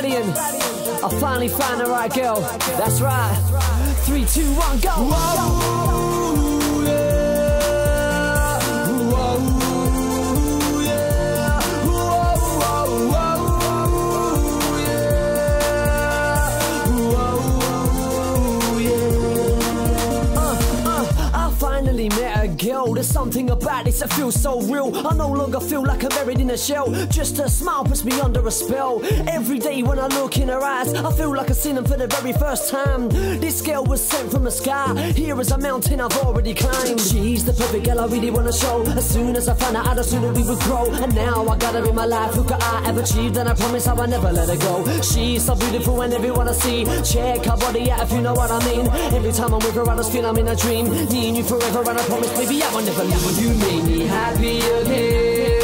I finally found the right girl. That's right. Three, two, one, go. Whoa, girl. There's something about this that feels so real. I no longer feel like I'm buried in a shell. Just her smile puts me under a spell. Every day when I look in her eyes, I feel like I've seen them for the very first time. This girl was sent from the sky. Here is a mountain I've already climbed. She's the perfect girl I really wanna show. As soon as I found her out, the sooner we would grow. And now I got her in my life. Look what I have achieved, and I promise I will never let her go. She's so beautiful and everyone I see. Check her body out if you know what I mean. Every time I'm with her, I just feel I'm in a dream. And you forever, and I promise, baby, I will never leave. You make me happy again.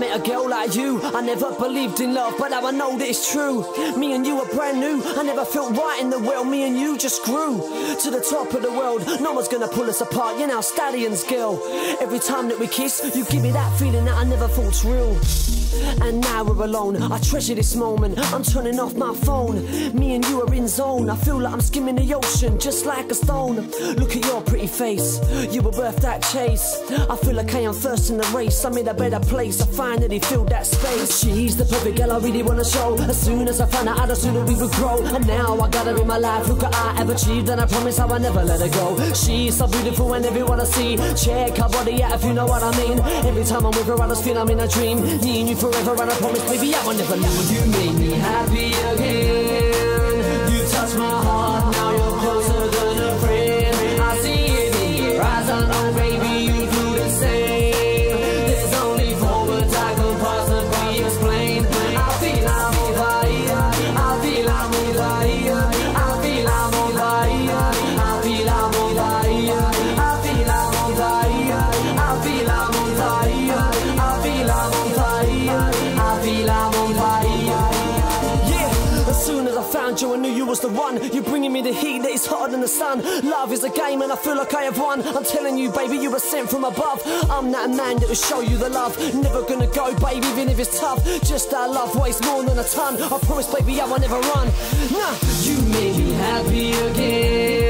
Met a girl like you. I never believed in love, but now I know that it's true. Me and you are brand new. I never felt right in the world. Me and you just grew to the top of the world. No one's gonna pull us apart. You're now Stallion's, girl. Every time that we kiss, you give me that feeling that I never thought's real. And now we're alone. I treasure this moment. I'm turning off my phone. Me and you are in zone. I feel like I'm skimming the ocean just like a stone. Look at your pretty face. You were worth that chase. I feel like I am first in the race. I'm in a better place. I finally feel that space. She's the perfect girl I really wanna show. As soon as I found her out, the sooner we would grow. And now I got her in my life. Look what I have achieved, and I promise I will never let her go. She's so beautiful and everyone I see. Check her body out if you know what I mean. Every time I'm with her, I just feel I'm in a dream. Me and you forever, and I promise, baby, I will never leave. You made me happy I found you, I knew you was the one. You're bringing me the heat that is hotter than the sun. Love is a game, and I feel like I have won. I'm telling you, baby, you were sent from above. I'm that man that will show you the love. Never gonna go, baby, even if it's tough. Just our love weighs more than a ton. I promise, baby, I will never run. Nah, you make me happy again.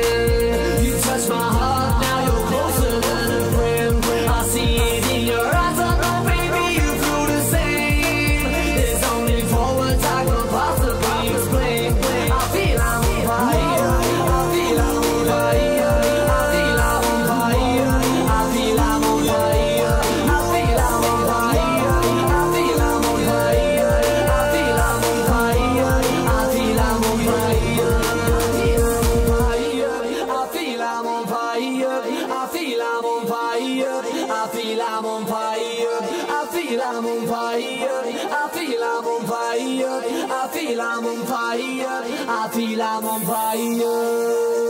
I'm on fire. I feel I'm on fire. I feel I'm on fire. I feel I'm on fire. I feel I'm on fire.